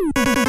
you